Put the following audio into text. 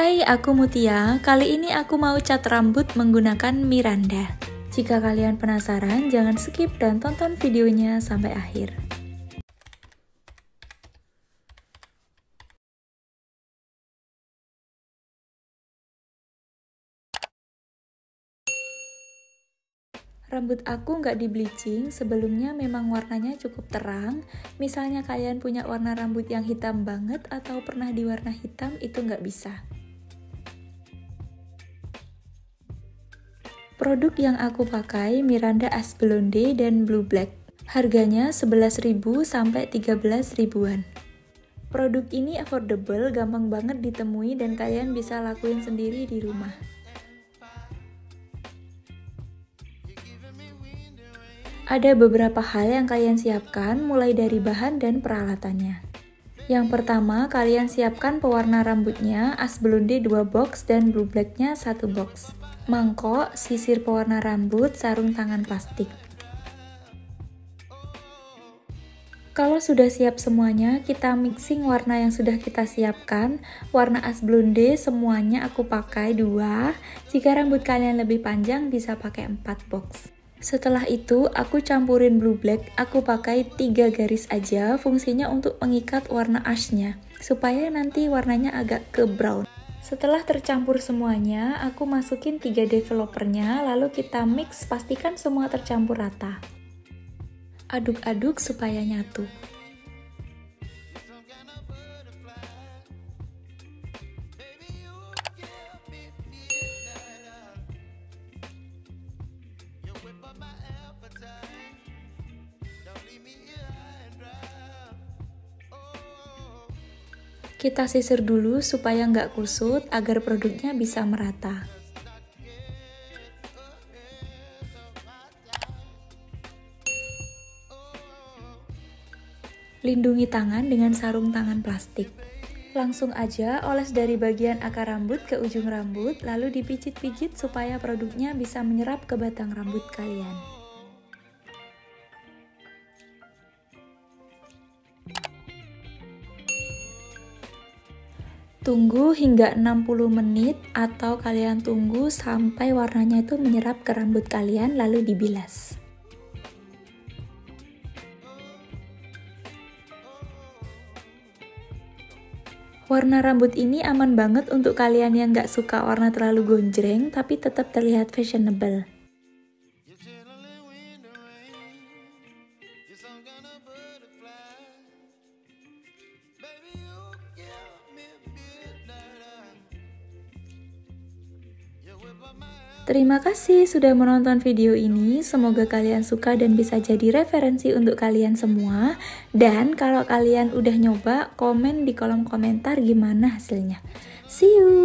Hai, aku Mutia. Kali ini aku mau cat rambut menggunakan Miranda. Jika kalian penasaran, jangan skip dan tonton videonya sampai akhir. Rambut aku nggak di bleaching, sebelumnya memang warnanya cukup terang. Misalnya kalian punya warna rambut yang hitam banget atau pernah diwarna hitam, itu nggak bisa. Produk yang aku pakai Miranda As Blonde dan Blue Black. Harganya 11.000 sampai 13 ribuan. Produk ini affordable, gampang banget ditemui dan kalian bisa lakuin sendiri di rumah. Ada beberapa hal yang kalian siapkan mulai dari bahan dan peralatannya. Yang pertama, kalian siapkan pewarna rambutnya, as blonde 2 box dan blue blacknya 1 box mangkok, sisir pewarna rambut, sarung tangan plastik. Kalau sudah siap semuanya, kita mixing warna yang sudah kita siapkan. Warna as blonde semuanya aku pakai dua. Jika rambut kalian lebih panjang, bisa pakai 4 box. Setelah itu, aku campurin blue black, aku pakai tiga garis aja, fungsinya untuk mengikat warna ashnya, supaya nanti warnanya agak ke brown. Setelah tercampur semuanya, aku masukin tiga developernya, lalu kita mix, pastikan semua tercampur rata. Aduk-aduk supaya nyatu. Kita sisir dulu supaya nggak kusut agar produknya bisa merata. Lindungi tangan dengan sarung tangan plastik. Langsung aja oles dari bagian akar rambut ke ujung rambut, lalu dipijit-pijit supaya produknya bisa menyerap ke batang rambut kalian. Tunggu hingga 60 menit atau kalian tunggu sampai warnanya itu menyerap ke rambut kalian lalu dibilas. Warna rambut ini aman banget untuk kalian yang gak suka warna terlalu gonjreng tapi tetap terlihat fashionable. Terima kasih sudah menonton video ini. Semoga kalian suka dan bisa jadi referensi untuk kalian semua. Dan kalau kalian udah nyoba, komen di kolom komentar gimana hasilnya. See you!